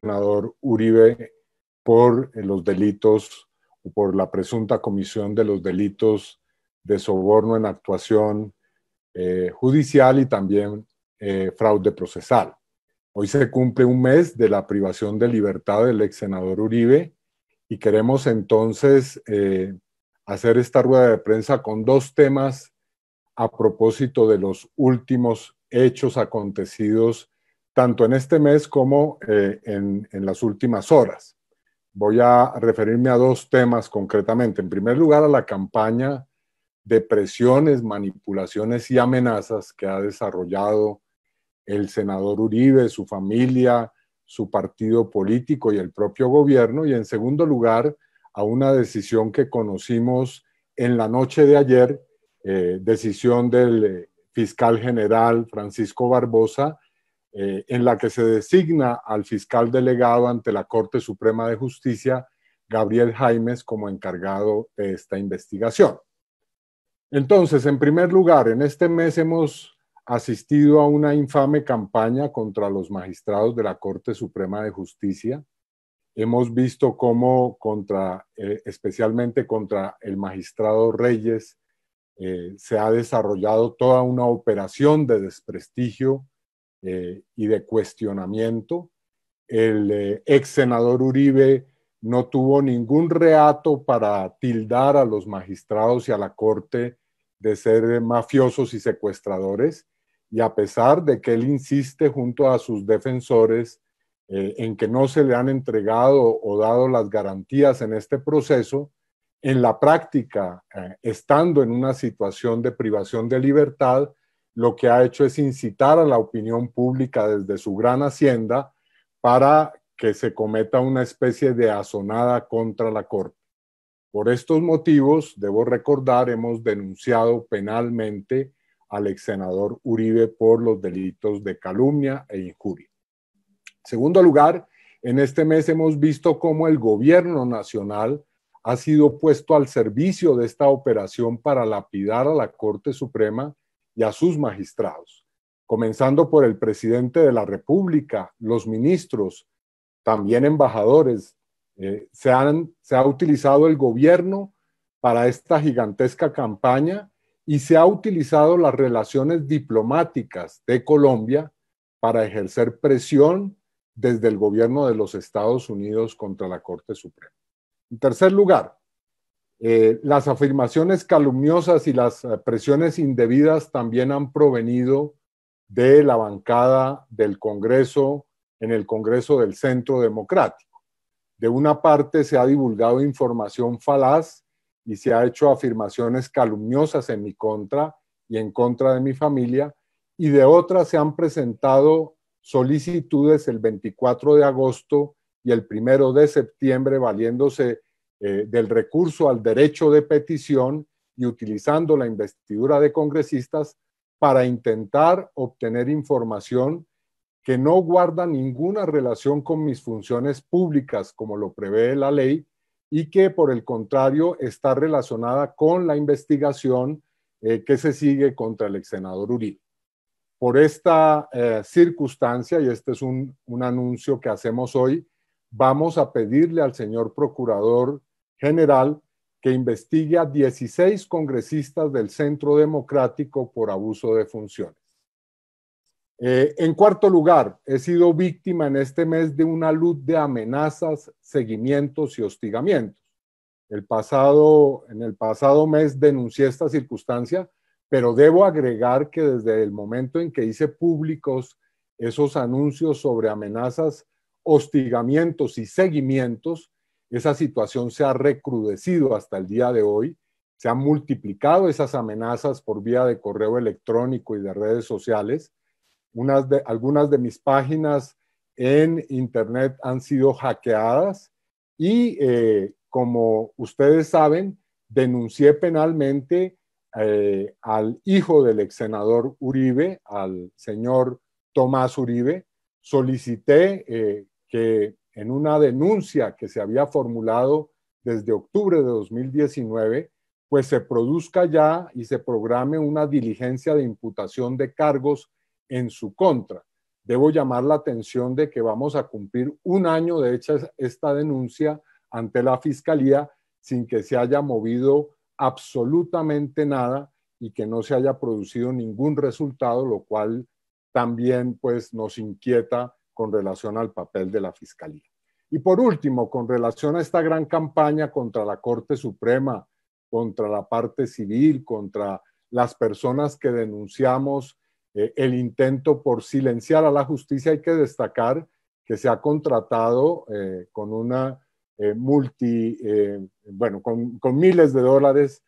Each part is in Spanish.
senador Uribe por eh, los delitos o por la presunta comisión de los delitos de soborno en actuación eh, judicial y también eh, fraude procesal. Hoy se cumple un mes de la privación de libertad del ex senador Uribe y queremos entonces hacer esta rueda de prensa con dos temas a propósito de los últimos hechos acontecidos tanto en este mes como eh, en, las últimas horas. Voy a referirme a dos temas concretamente. En primer lugar, a la campaña de presiones, manipulaciones y amenazas que ha desarrollado el senador Uribe, su familia, su partido político y el propio gobierno. Y en segundo lugar, a una decisión que conocimos en la noche de ayer, eh, decisión del eh, fiscal general Francisco Barbosa, eh, en la que se designa al fiscal delegado ante la Corte Suprema de Justicia, Gabriel Jaimes, como encargado de esta investigación. Entonces, en primer lugar, en este mes hemos asistido a una infame campaña contra los magistrados de la Corte Suprema de Justicia. Hemos visto cómo contra, eh, especialmente contra el magistrado Reyes, eh, se ha desarrollado toda una operación de desprestigio eh, y de cuestionamiento. El eh, ex senador Uribe no tuvo ningún reato para tildar a los magistrados y a la corte de ser mafiosos y secuestradores, y a pesar de que él insiste junto a sus defensores eh, en que no se le han entregado o dado las garantías en este proceso, en la práctica, estando en una situación de privación de libertad, lo que ha hecho es incitar a la opinión pública desde su gran hacienda para que se cometa una especie de asonada contra la Corte. Por estos motivos, debo recordar, hemos denunciado penalmente al ex senador Uribe por los delitos de calumnia e injuria. En segundo lugar, en este mes hemos visto cómo el gobierno nacional ha sido puesto al servicio de esta operación para lapidar a la Corte Suprema y a sus magistrados, comenzando por el presidente de la República, los ministros, también embajadores. Eh, se, han, se ha utilizado el gobierno para esta gigantesca campaña y se ha utilizado las relaciones diplomáticas de Colombia para ejercer presión desde el gobierno de los Estados Unidos contra la Corte Suprema. En tercer lugar, eh, las afirmaciones calumniosas y las eh, presiones indebidas también han provenido de la bancada del Congreso en el Congreso del Centro Democrático. De una parte se ha divulgado información falaz y se ha hecho afirmaciones calumniosas en mi contra y en contra de mi familia, y de otra se han presentado solicitudes el 24 de agosto y el 1 de septiembre valiéndose eh, del recurso al derecho de petición y utilizando la investidura de congresistas para intentar obtener información que no guarda ninguna relación con mis funciones públicas, como lo prevé la ley, y que por el contrario está relacionada con la investigación eh, que se sigue contra el ex senador Uribe. Por esta eh, circunstancia, y este es un, un anuncio que hacemos hoy, vamos a pedirle al señor procurador general que investigue a 16 congresistas del Centro Democrático por abuso de funciones. Eh, en cuarto lugar, he sido víctima en este mes de una luz de amenazas, seguimientos y hostigamientos. El pasado, en el pasado mes denuncié esta circunstancia, pero debo agregar que desde el momento en que hice públicos esos anuncios sobre amenazas, hostigamientos y seguimientos, esa situación se ha recrudecido hasta el día de hoy, se han multiplicado esas amenazas por vía de correo electrónico y de redes sociales. Unas de, algunas de mis páginas en Internet han sido hackeadas y eh, como ustedes saben, denuncié penalmente eh, al hijo del ex senador Uribe, al señor Tomás Uribe, solicité eh, que en una denuncia que se había formulado desde octubre de 2019, pues se produzca ya y se programe una diligencia de imputación de cargos en su contra. debo llamar la atención de que vamos a cumplir un año de hecha esta denuncia ante la Fiscalía sin que se haya movido absolutamente nada y que no se haya producido ningún resultado, lo cual también pues nos inquieta con relación al papel de la Fiscalía. Y por último, con relación a esta gran campaña contra la Corte Suprema, contra la parte civil, contra las personas que denunciamos eh, el intento por silenciar a la justicia, hay que destacar que se ha contratado eh, con una eh, multi, bueno, con, con, miles de dólares,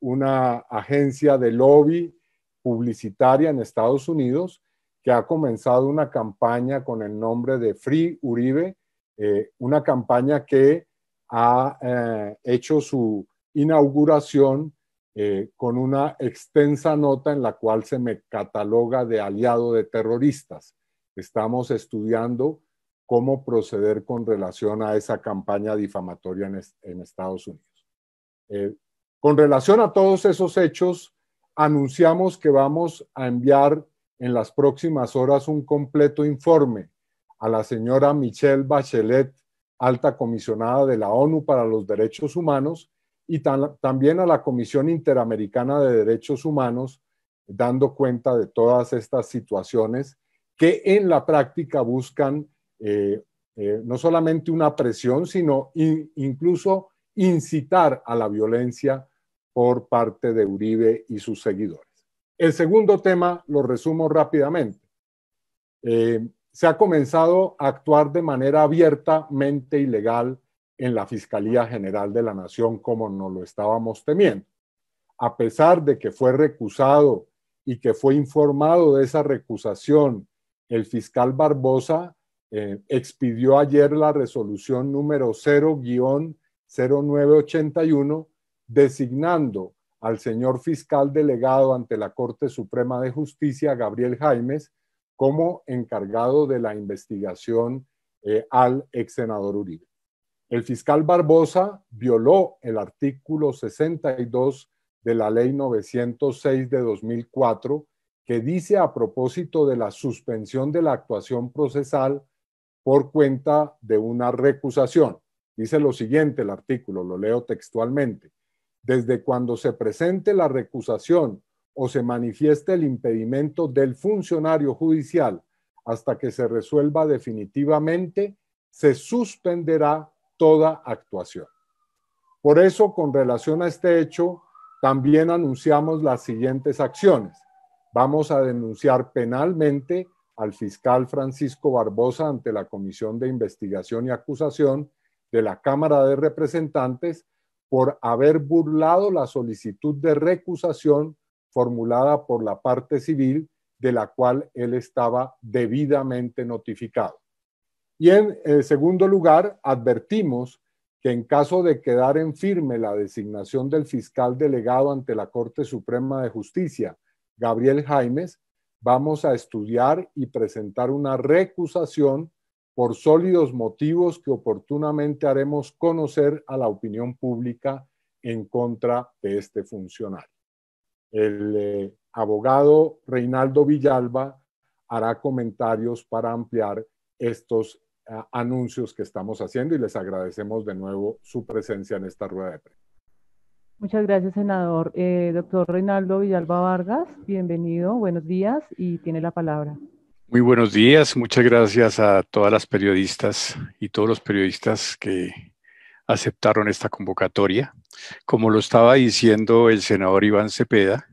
una agencia de lobby publicitaria en Estados Unidos que ha comenzado una campaña con el nombre de Free Uribe, una campaña que ha hecho su inauguración eh, con una extensa nota en la cual se me cataloga de aliado de terroristas. Estamos estudiando cómo proceder con relación a esa campaña difamatoria en, Estados Unidos. Eh, con relación a todos esos hechos, anunciamos que vamos a enviar en las próximas horas un completo informe a la señora Michelle Bachelet, alta comisionada de la ONU para los Derechos Humanos, y también a la Comisión Interamericana de Derechos Humanos, dando cuenta de todas estas situaciones que en la práctica buscan eh, eh, no solamente una presión, sino incluso incitar a la violencia por parte de Uribe y sus seguidores. El segundo tema lo resumo rápidamente. Eh, se ha comenzado a actuar de manera abiertamente ilegal en la Fiscalía General de la Nación como nos lo estábamos temiendo. A pesar de que fue recusado y que fue informado de esa recusación, el fiscal Barbosa eh, expidió ayer la resolución número 0-0981 designando al señor fiscal delegado ante la Corte Suprema de Justicia, Gabriel Jaimes, como encargado de la investigación eh, al ex senador Uribe. El fiscal Barbosa violó el artículo 62 de la ley 906 de 2004 que dice a propósito de la suspensión de la actuación procesal por cuenta de una recusación. Dice lo siguiente el artículo, lo leo textualmente. Desde cuando se presente la recusación o se manifieste el impedimento del funcionario judicial hasta que se resuelva definitivamente, se suspenderá toda actuación. Por eso, con relación a este hecho, también anunciamos las siguientes acciones. Vamos a denunciar penalmente al fiscal Francisco Barbosa ante la Comisión de Investigación y Acusación de la Cámara de Representantes por haber burlado la solicitud de recusación formulada por la parte civil de la cual él estaba debidamente notificado. Y en segundo lugar, advertimos que en caso de quedar en firme la designación del fiscal delegado ante la Corte Suprema de Justicia, Gabriel Jaimes, vamos a estudiar y presentar una recusación por sólidos motivos que oportunamente haremos conocer a la opinión pública en contra de este funcionario. El eh, abogado Reinaldo Villalba hará comentarios para ampliar estos anuncios que estamos haciendo y les agradecemos de nuevo su presencia en esta rueda de prensa. Muchas gracias, senador. Eh, doctor Reinaldo Villalba Vargas, bienvenido, buenos días y tiene la palabra. Muy buenos días, muchas gracias a todas las periodistas y todos los periodistas que aceptaron esta convocatoria. Como lo estaba diciendo el senador Iván Cepeda,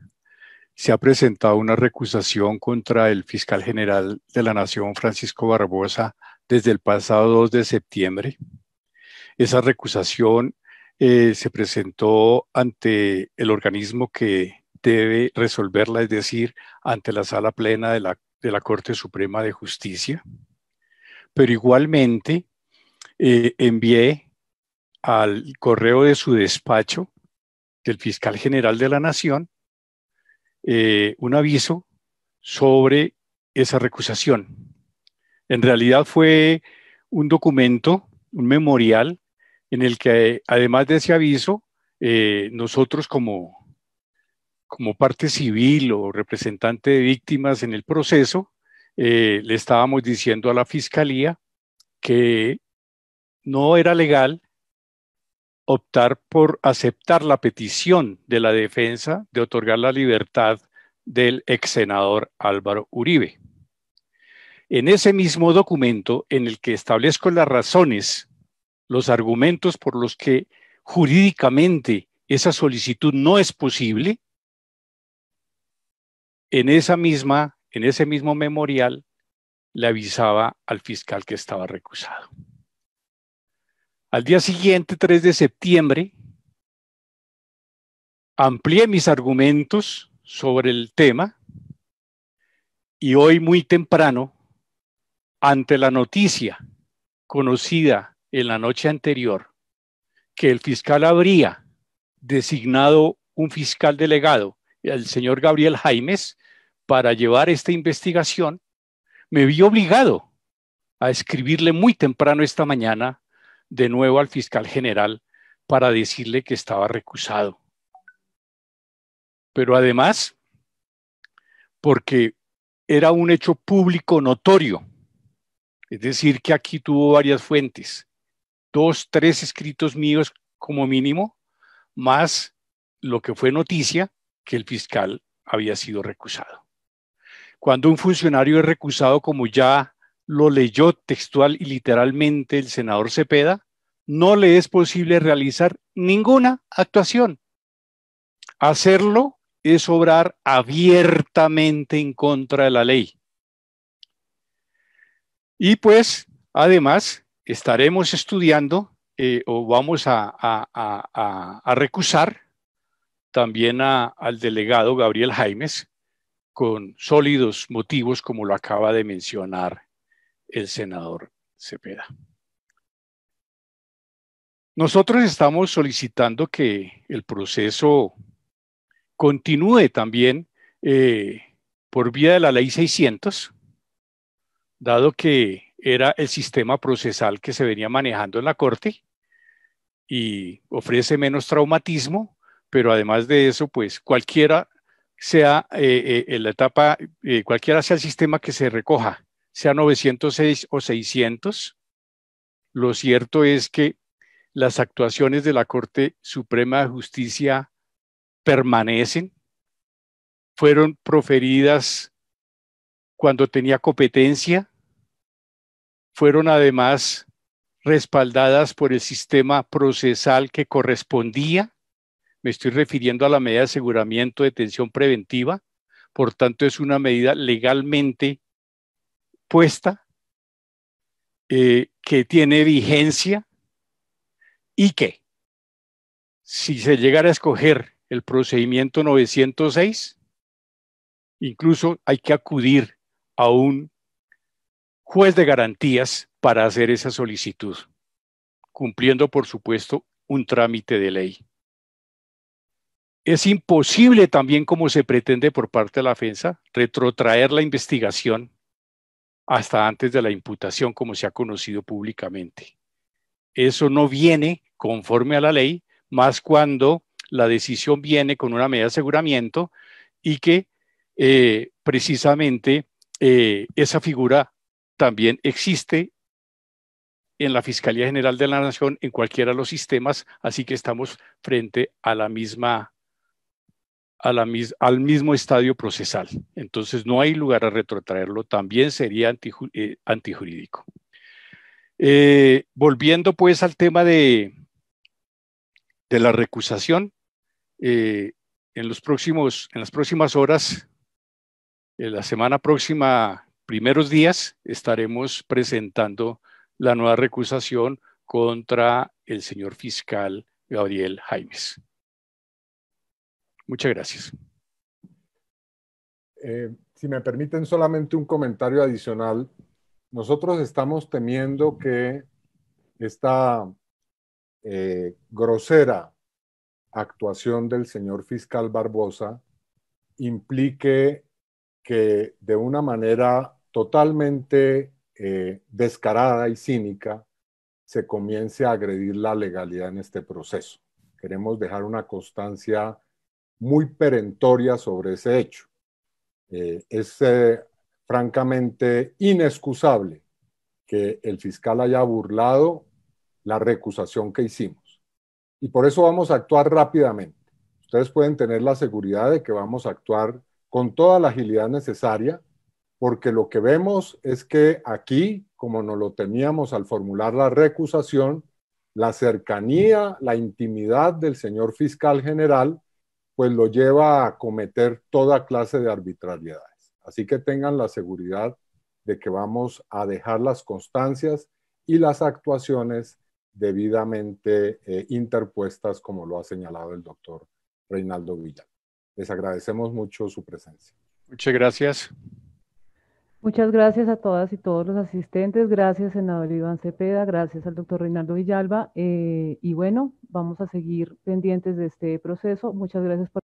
se ha presentado una recusación contra el fiscal general de la Nación, Francisco Barbosa, desde el pasado 2 de septiembre. Esa recusación eh, se presentó ante el organismo que debe resolverla, es decir, ante la sala plena de la, de la Corte Suprema de Justicia. Pero igualmente eh, envié al correo de su despacho del fiscal general de la Nación eh, un aviso sobre esa recusación. En realidad fue un documento, un memorial, en el que además de ese aviso, eh, nosotros como, como parte civil o representante de víctimas en el proceso, eh, le estábamos diciendo a la fiscalía que no era legal optar por aceptar la petición de la defensa de otorgar la libertad del ex senador Álvaro Uribe. En ese mismo documento en el que establezco las razones, los argumentos por los que jurídicamente esa solicitud no es posible, en esa misma, en ese mismo memorial le avisaba al fiscal que estaba recusado. Al día siguiente, 3 de septiembre, amplié mis argumentos sobre el tema y hoy muy temprano, ante la noticia conocida en la noche anterior, que el fiscal habría designado un fiscal delegado, el señor Gabriel Jaimes, para llevar esta investigación, me vi obligado a escribirle muy temprano esta mañana de nuevo al fiscal general para decirle que estaba recusado. Pero además, porque era un hecho público notorio, es decir, que aquí tuvo varias fuentes, dos, tres escritos míos como mínimo, más lo que fue noticia que el fiscal había sido recusado. Cuando un funcionario es recusado, como ya lo leyó textual y literalmente el senador Cepeda, no le es posible realizar ninguna actuación. Hacerlo es obrar abiertamente en contra de la ley. Y pues, además, estaremos estudiando eh, o vamos a, a, recusar también al delegado Gabriel Jaimes con sólidos motivos, como lo acaba de mencionar el senador Cepeda. Nosotros estamos solicitando que el proceso continúe también eh, por vía de la ley 600, dado que era el sistema procesal que se venía manejando en la Corte y ofrece menos traumatismo, pero además de eso, pues cualquiera sea eh, eh, la etapa, cualquiera sea el sistema que se recoja, sea 906 o 600, lo cierto es que las actuaciones de la Corte Suprema de Justicia permanecen, fueron proferidas cuando tenía competencia, fueron además respaldadas por el sistema procesal que correspondía. Me estoy refiriendo a la medida de aseguramiento de detención preventiva. Por tanto, es una medida legalmente puesta, eh, que tiene vigencia y que si se llegara a escoger el procedimiento 906, incluso hay que acudir a un juez de garantías para hacer esa solicitud, cumpliendo, por supuesto, un trámite de ley. Es imposible también, como se pretende por parte de la defensa, retrotraer la investigación hasta antes de la imputación, como se ha conocido públicamente. Eso no viene conforme a la ley, más cuando la decisión viene con una medida de aseguramiento y que eh, precisamente eh, esa figura también existe en la Fiscalía General de la Nación, en cualquiera de los sistemas, así que estamos frente a la misma al mismo estadio procesal. Entonces no hay lugar a retrotraerlo, también sería eh, antijurídico. Eh, volviendo pues al tema de, de la recusación, eh, en, los próximos, en las próximas horas, en la semana próxima, primeros días, estaremos presentando la nueva recusación contra el señor fiscal Gabriel Jaimes. Muchas gracias. Eh, si me permiten solamente un comentario adicional, nosotros estamos temiendo que esta eh, grosera actuación del señor fiscal Barbosa implique que de una manera totalmente eh, descarada y cínica se comience a agredir la legalidad en este proceso. Queremos dejar una constancia muy perentoria sobre ese hecho. Eh, es francamente inexcusable que el fiscal haya burlado la recusación que hicimos. Y por eso vamos a actuar rápidamente. Ustedes pueden tener la seguridad de que vamos a actuar con toda la agilidad necesaria, porque lo que vemos es que aquí, como nos lo teníamos al formular la recusación, la cercanía, la intimidad del señor fiscal general, pues lo lleva a cometer toda clase de arbitrariedades. Así que tengan la seguridad de que vamos a dejar las constancias y las actuaciones debidamente eh, interpuestas, como lo ha señalado el doctor Reinaldo Villa. Les agradecemos mucho su presencia. Muchas gracias. Muchas gracias a todas y todos los asistentes. Gracias, senador Iván Cepeda. Gracias al doctor Reinaldo Villalba. Eh, y bueno, vamos a seguir pendientes de este proceso. Muchas gracias por